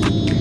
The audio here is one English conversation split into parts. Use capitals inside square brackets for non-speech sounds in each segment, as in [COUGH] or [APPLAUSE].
I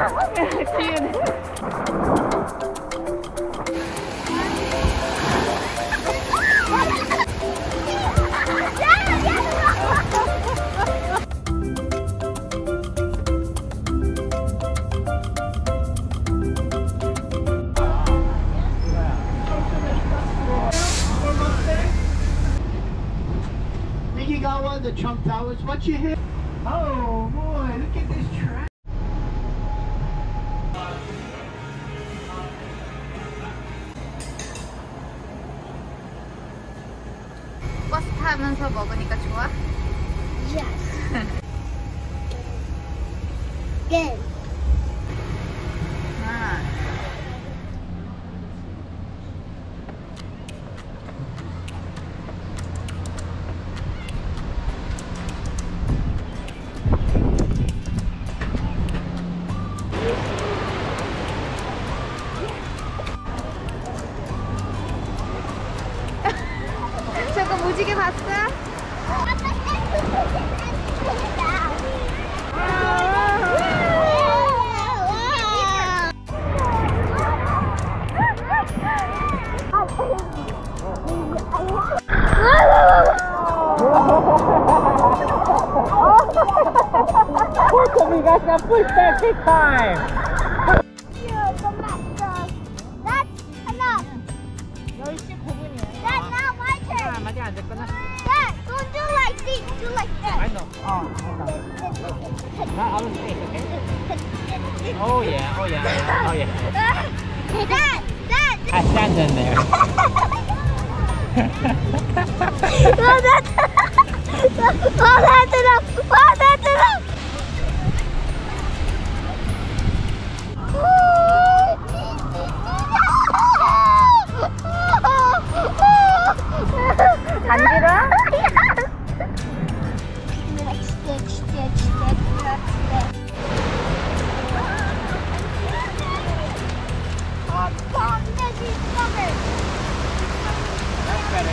One the Trump Towers? What you hit? Oh boy, look at this 타면서 먹으니까 좋아? Yes. Good. we got some footsteps this time. That's enough. That's not my turn. 맞아 안 됐구나. Dad, don't do like this. Do like I this. know. Oh, okay. Now I will take, okay? Oh yeah, oh yeah, oh yeah. Dad, Dad. I stand in there. Oh, that's, oh, that's enough. Oh, that's enough.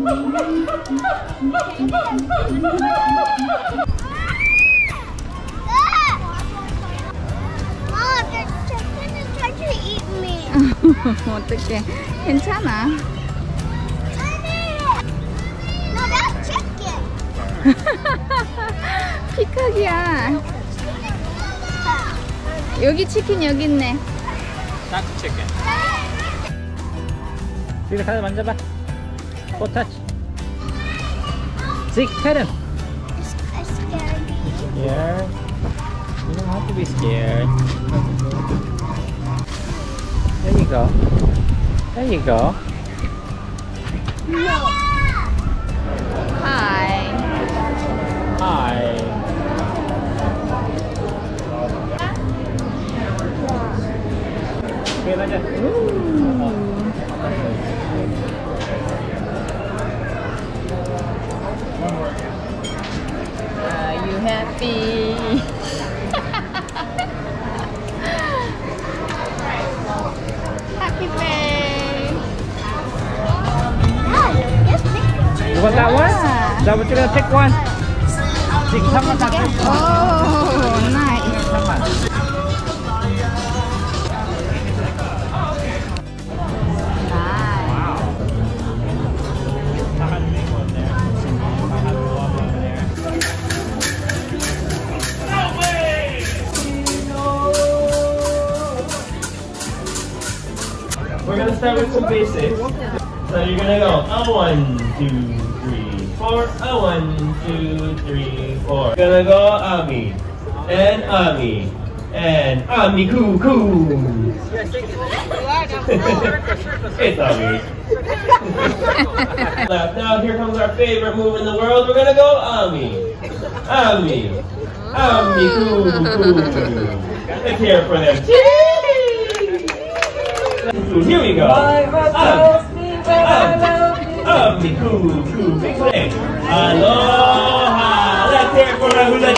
[LAUGHS] 어떡해. 괜찮아. No, that's chicken. 피카기야. 여기 치킨 여기 있네. Not chicken. 지금 가서 만져봐. Oh, touch. See, pet him. I'm scared. Yeah. You don't have to be scared. There you go. There you go. No. Hi. Hi. Okay, let's one over there. We're gonna start with some basics. So you're gonna go a one, two, four. A one, two, three, four. Gonna go Ami and Ami and Ami coo coo. [LAUGHS] it's Ami. [LAUGHS] Left now. Here comes our favorite move in the world. We're gonna go Ami, Ami, Ami coo coo. Let's hear it for them. Here we go. Um, um, um, the cool, cool. Aloha. Let's hear it for our hula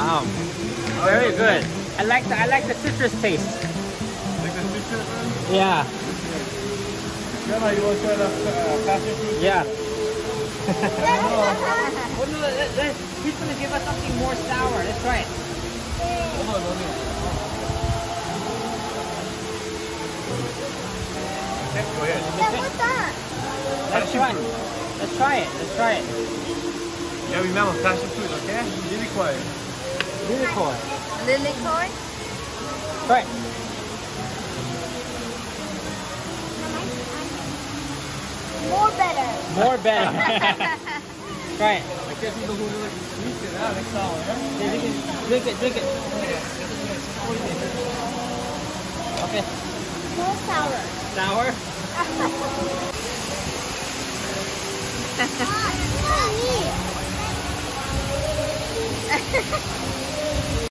Wow. Very good. I like the I like the citrus taste. Like the citrus one? Yeah. Yeah. oh no, let, let, he's gonna give us something more sour. Let's try it. Yeah, what's that? Let's try. it. Let's try it. Let's try it. Yeah, remember passion fruit, okay? Really quiet. Lilikoi. Lilikoi? Right. More better. More better. [LAUGHS] right. Drink it, drink it. Okay. More sour. Sour? [LAUGHS] [LAUGHS]